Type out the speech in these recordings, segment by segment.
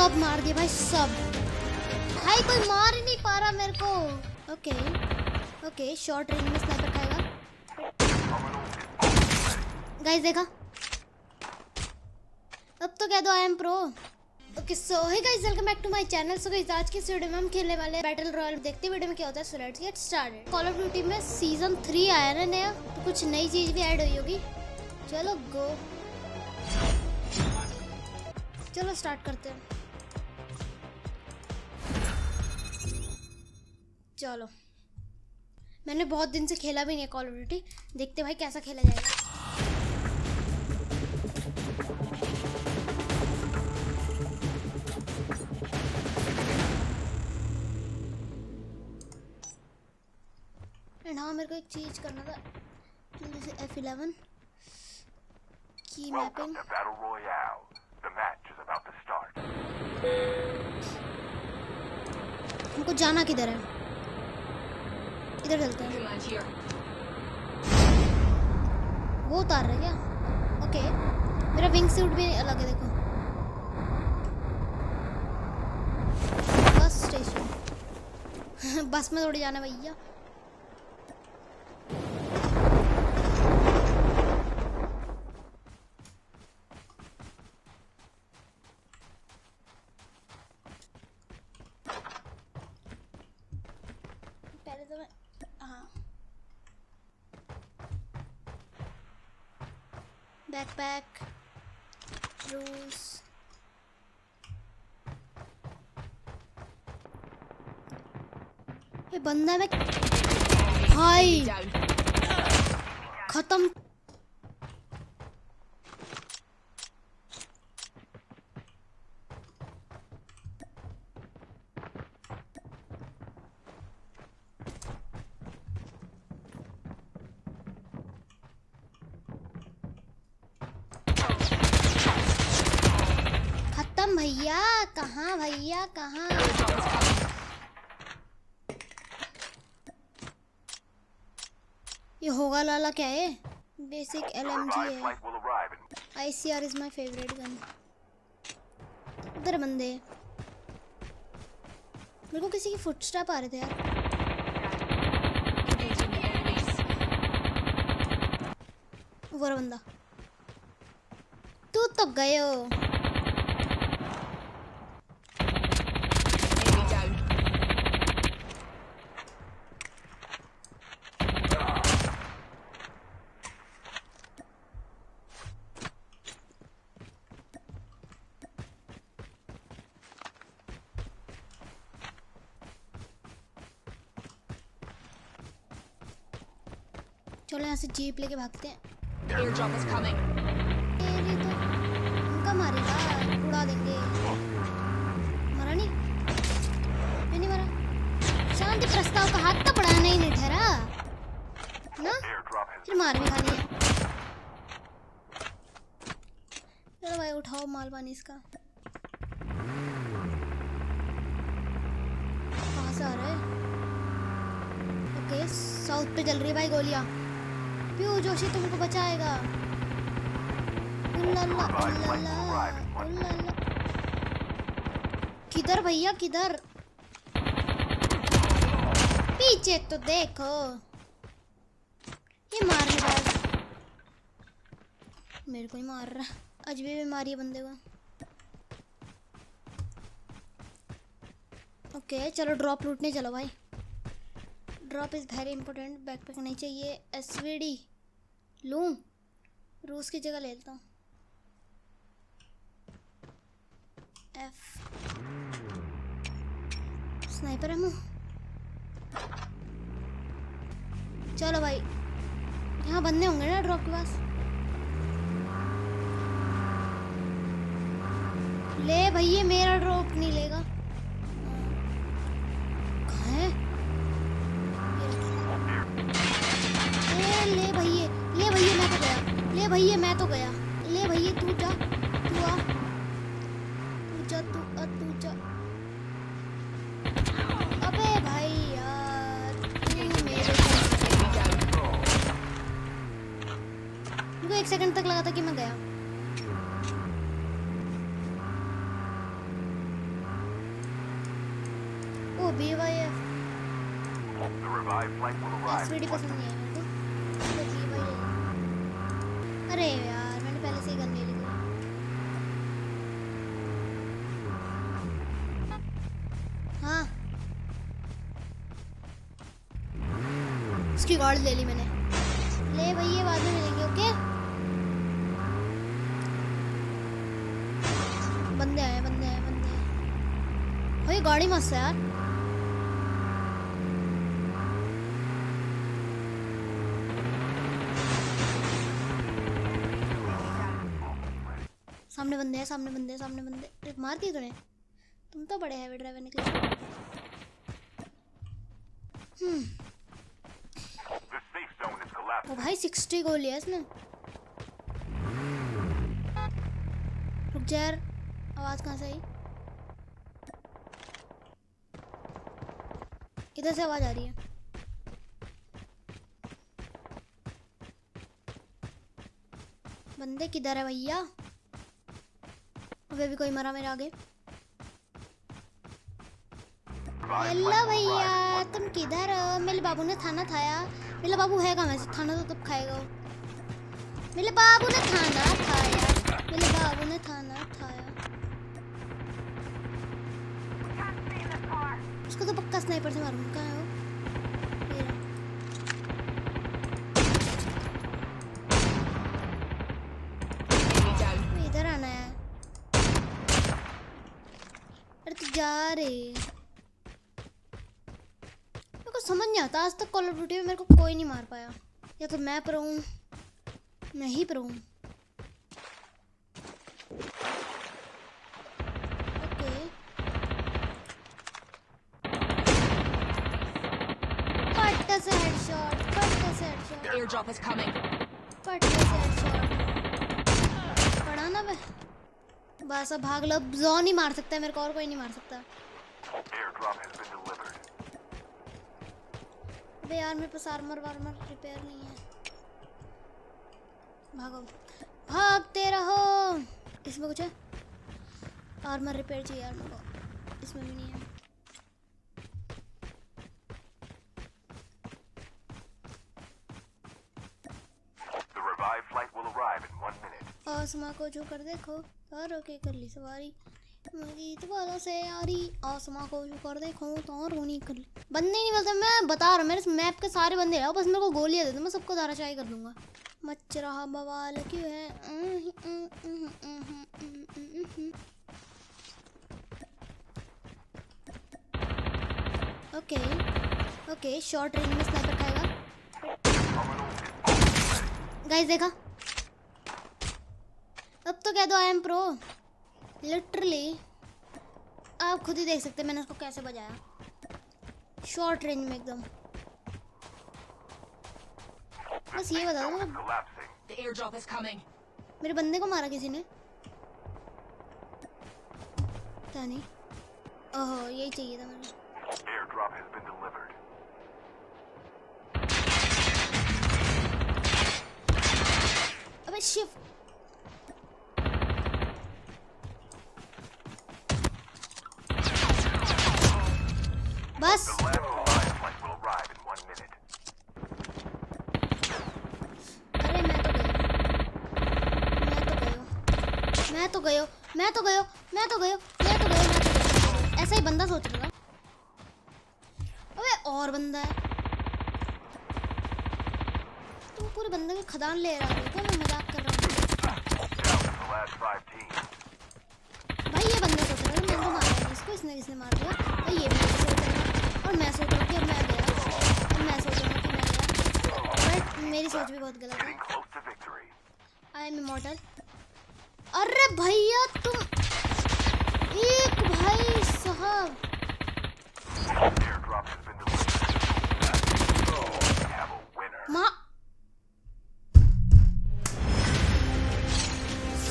सब मार दिया भाई, सब। भाई, कोई मार ही नहीं पा रहा मेरे को। ओके ओके शॉर्ट रेंज में स्नाइपर खाएगा। गाइस देखा? अब तो कह दो I am pro okay so hey guys welcome back to my channel so guys आज की वीडियो में हम खेलने वाले बैटल रॉयल देखते हैं वीडियो में क्या होता है। So let's get started call of duty में सीज़न थ्री आया ना नया तो कुछ नई चीज़ भी ऐड हुई होगी। चलो गो चलो स्टार्ट करते हैं। चलो। मैंने बहुत दिन से खेला भी नहीं है कॉल ऑफ़ ड्यूटी देखते भाई कैसा खेला जाएगा। एंड हाँ मेरे को एक चीज़ करना था। जैसे एफ़ इलेवन की मैपिंग. हमको जाना किधर है? इधर चलते हैं। वो उतार रहा क्या? ओके मेरा विंग सूट भी अलग है, देखो। बस स्टेशन बस में थोड़ी जाना भैया पहले तो मैं हाँ बैकपैक रूल्स ये बंदा में हाय! खत्म खत्म भैया कहाँ भैया कहाँ? ये होगा लाला क्या है बेसिक एल एम जी है। flight will arrive in I C R is my favourite gun उधर बंदे। मेरे को किसी की फुटस्टेप आ रहे थे यार. वो बंदा। तू तो गयो Enemy down. चलो यहाँ से जीप लेके भागते हैं। तो मारेगा उड़ा देंगे। मरा नहीं। मैं नहीं मरा? शांति प्रस्ताव का हाथ तो पड़ा नहीं नहीं ठहरा। ना? फिर मार भी चलो भाई उठाओ माल पानी इसका। कहाँ से आ रहा है? ओके साउथ पे चल रही है भाई गोलियाँ। प्यू जोशी तुमको बचाएगा। किधर भैया किधर? पीछे तो देखो। ये मारने वाला। मेरे को ही मार रहा है। अजबी भी मारी है बंदे को। ओके चलो ड्रॉप लूटने चलो भाई। Drop is very important backpack नहीं चाहिए। एस वी डी लूँ। रूस की जगह ले लेता हूँ। एफ़ स्नाइपर है मुँह चलो भाई, यहाँ बंदे होंगे ना ड्रॉप के पास। ले भैया मेरा ड्रॉप नहीं लेगा। एक सेकंड तक लगा था कि मैं गया। ओ. एसवीडी पसंद नहीं है मेरे को अरे यार, मैंने पहले से ही गन ले ली इसकी गार्ड ले ली मैंने। ले भाई, ये बाद में मिलेंगे, ओके? बंदे आए बंदे आए बंदे आए। भाई, गाड़ी मस्त है यार। सामने बंदे हैं, सामने बंदे हैं, सामने बंदे। अरे, मार दिए तूने? तुम तो बड़े हैवी ड्राइवर निकले। हम्म। ओ भाई सिक्सटी गोल लिया इसने। रुक जा यार, आवाज़ कहाँ से आई? इधर से आवाज़ आ रही है। बंदे किधर है भैया? अबे भी कोई मरा मेरे आगे। हेलो भैया, तुम किधर हो? मेरे बाबू ने खाना खाया। मेरा बाबू है कहाँ वैसे? खाना तो तब खाएगा मेरे बाबू ने खाना खाया। मेरे बाबू ने खाना खाया। उसको तो पक्का स्नाइपर से मारूँगा। कहाँ है वो? रहा। इधर आना है। अरे तू जा रे मेरे को समझ नहीं आता। आज तक कॉल ऑफ़ ड्यूटी में मेरे को कोई नहीं मार पाया। या तो मैं पर हूँ मैं ही पर हूँ। से हेडशॉट पट्टा से हेडशॉट The airdrop is पट्टे से हेडशॉट पड़ा ना बस अब भाग लो अब जॉन ही मार सकता है मेरे को और कोई नहीं मार सकता। अबे यार मेरे पास आर्मर वार्मर रिपेयर नहीं है। भागो। भागते रहो इसमें कुछ है? आर्मर रिपेयर चाहिए यार मेरे को। इसमें भी नहीं है. आसमां को जो कर देखो और ओके कर ली सवारी। गीत वालों से यारी आसमां को जो कर देखो तो रोनी कर। बंदे नहीं मिलते, मैं बता रहा मेरे मैप के सारे बंदे हैं बस मेरे को गोलियाँ दे दो, मैं सबको दारा चाय कर दूँगा। मच रहा बवाल क्यों है? ओके ओके, शॉर्ट रेंज में स्नाइपर खाएगा। गाइस देखा? अब तो कह दो आई एम प्रो लिटरली आप खुद ही देख सकते हैं मैंने उसको कैसे बजाया। शॉर्ट रेंज में एकदम। बस ये बता दो. मेरे बंदे को मारा किसी ने? पता नहीं। ओहो यही चाहिए था मुझे. अबे शिफ्ट मैं तो गयो, मैं तो गयो, मैं तो गयो, मैं तो गयो, मैं तो गयो। मैं तो ऐसा ही बंदा सोच रहा अबे और बंदा है। तुम पूरे बंदे की खदान ले रहा हो, क्या मैं मज़ाक कर रहा हूँ. भाई ये बंदा सोच रहा है, मैंने तो मारा नहीं इसको, इसने किसने मार दिया? भाई ये भी सोच रहा है। और मैं सोच रहा हूँ कि मैं गया। और मैं सोच रहा हूँ कि मैं गया। बट मेरी सोच भी बहुत गलत है. आई एम इमोर्टल अरे भैया, तुम एक भाई साहब।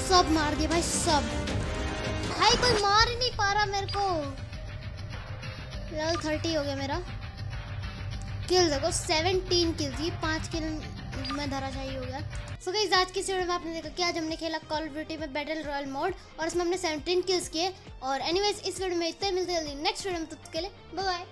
सब मार दिया भाई, सब। भाई, कोई मार ही नहीं पा रहा मेरे को। लेवल थर्टी हो गया मेरा। किल देखो सेवनटीन किल थी पाँच किल में धराशायी हो गया। सो गई आज की वीडियो में आपने देखा कि आज हमने खेला कॉल ऑफ़ ड्यूटी में बैटल रॉयल मोड और इसमें हमने 17 किल्स किए। और एनीवेज इस वीडियो में इतने मिलते जल्दी नेक्स्ट वीडियो में, तब के लिए बाय